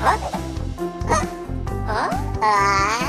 What? 拜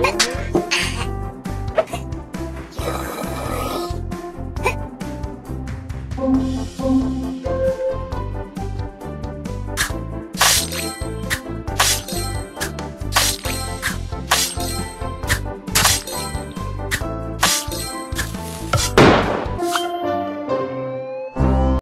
Thank you.